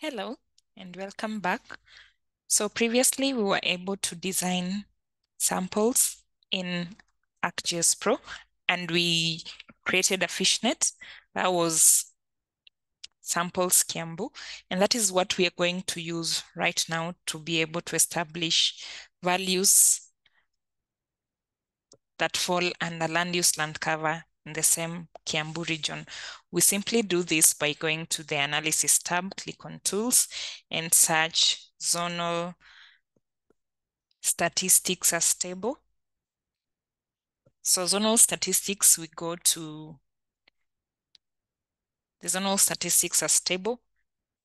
Hello and welcome back. So previously we were able to design samples in ArcGIS Pro and we created a fishnet that was samples Kiambu. And that is what we are going to use right now to be able to establish values that fall under land use land cover in the same Kiambu region. We simply do this by going to the analysis tab, click on tools and search zonal statistics as table. So zonal statistics, we go to the zonal statistics as table,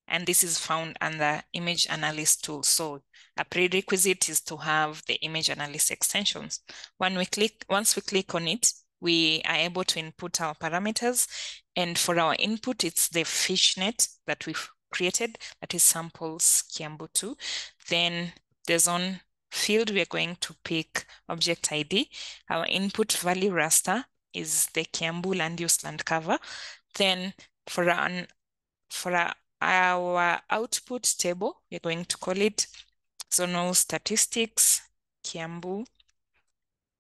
and this is found under image analysis tool. So a prerequisite is to have the image analysis extensions. When we click, once we click on it, we are able to input our parameters. And for our input, it's the fishnet that we've created, that is samples Kiambu 2. Then the zone field, we are going to pick object ID. Our input value raster is the Kiambu land use land cover. Then for an for our, our output table, we're going to call it zonal statistics Kiambu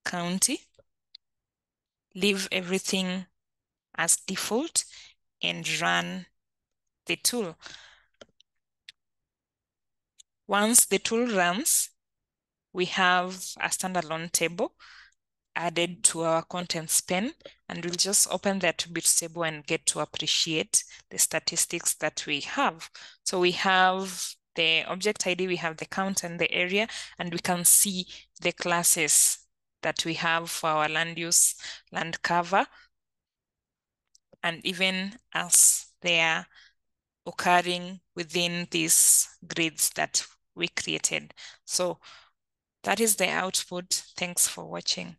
County leave everything as default and run the tool. Once the tool runs, we have a standalone table added to our contents pane, and we'll just open the attributes table and get to appreciate the statistics that we have. So we have the object ID, we have the count and the area, and we can see the classes that we have for our land use, land cover, and even as they are occurring within these grids that we created. So that is the output. Thanks for watching.